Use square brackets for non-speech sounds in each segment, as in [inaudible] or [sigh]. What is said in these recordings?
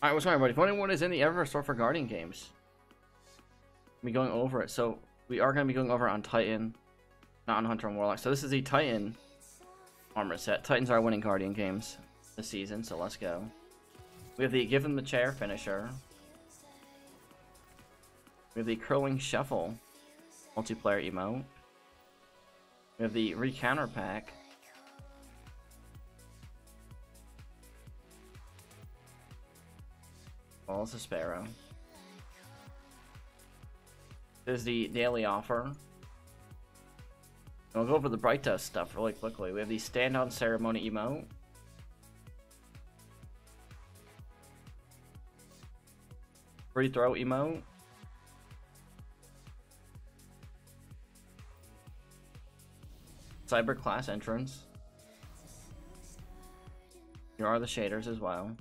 Alright, what's going on, everybody? If wondering what is in the Eververse store for Guardian games, be going over it. So we are going to be going over on Titan, not on Hunter and Warlock. So this is the Titan armor set. Titans are winning Guardian games this season, so let's go. We have the Give Him the Chair finisher. We have the Curling Shuffle multiplayer emote. We have the Recounter pack. Well, it's a Sparrow. There's the daily offer. And we'll go over the Bright Dust stuff really quickly. We have the Stand on Ceremony emote. Free throw emote. Cyber class entrance. Here are the shaders as well.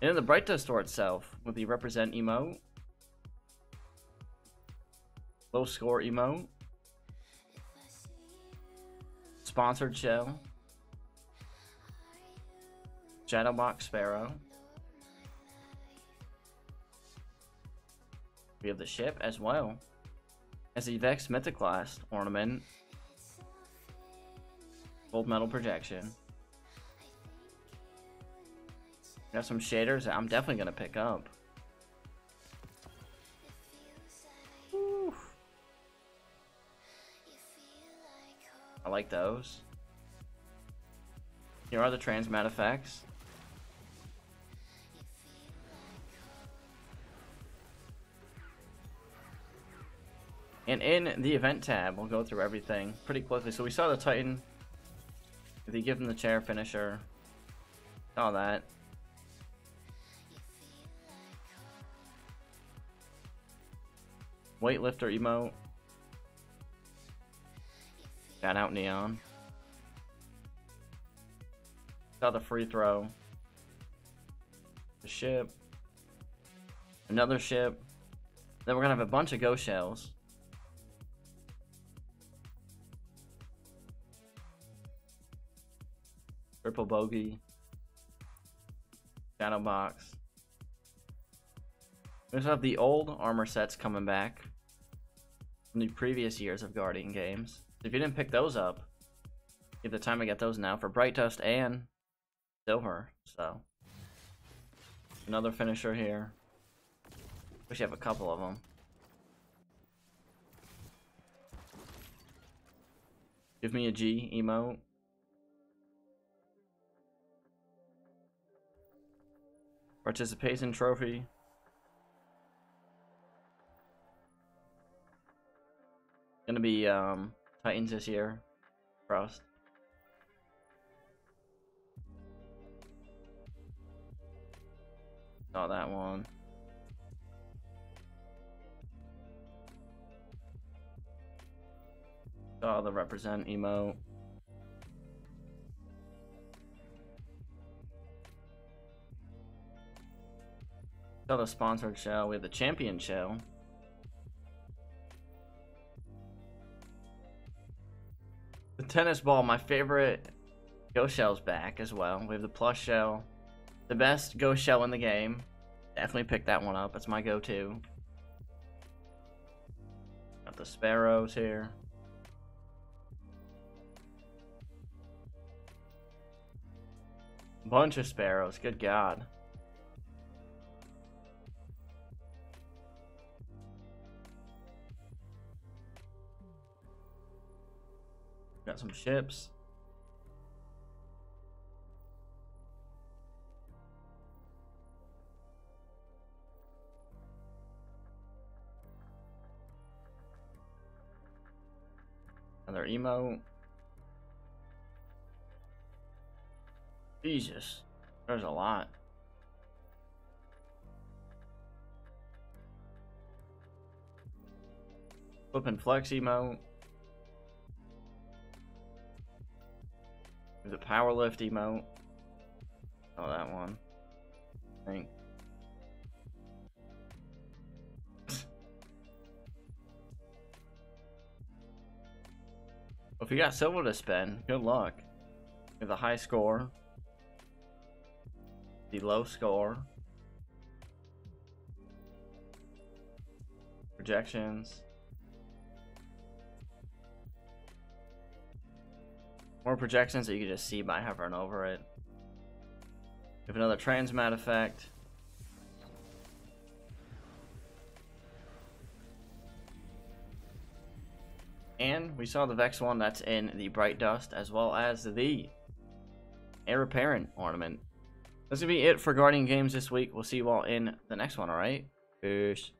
And in the Bright Dust store itself, with the represent emote, low score emote, sponsored shell, Shadowbox Sparrow. We have the ship as well. As the Vex Mythoclast ornament, gold medal projection. Have some shaders that I'm definitely gonna pick up. I like those. Here are the transmat effects. And in the event tab, we'll go through everything pretty quickly. So we saw the Titan. You give him the chair finisher, all that. Weightlifter emote. Got out neon. Got the free throw. The ship. Another ship. Then we're gonna have a bunch of ghost shells. Triple bogey. Shadow box. We also have the old armor sets coming back from the previous years of Guardian games. If you didn't pick those up, you have the time to get those now for Bright Dust and Silver. So another finisher here. Wish you have a couple of them. Give me a G emote. Participation trophy. Gonna be um Titans this year. Frost. Not that one. Saw the represent emote. Saw the sponsored shell. We have the champion shell. Tennis ball, my favorite ghost shell's back as well. We have the plus shell. The best ghost shell in the game. Definitely pick that one up. It's my go-to. Got the sparrows here. Bunch of sparrows. Good God. Got some ships. Another emo. Jesus, there's a lot. Flipping flex emo. Power lift emote. Oh, that one. I think. [laughs] if you got silver to spend, good luck. With a high score, the low score. Projections. More projections that you can just see by hovering over it. We have another transmat effect. And we saw the Vex one that's in the Bright Dust as well as the Heir Apparent ornament. That's going to be it for Guardian Games this week. We'll see you all in the next one, alright? Peace.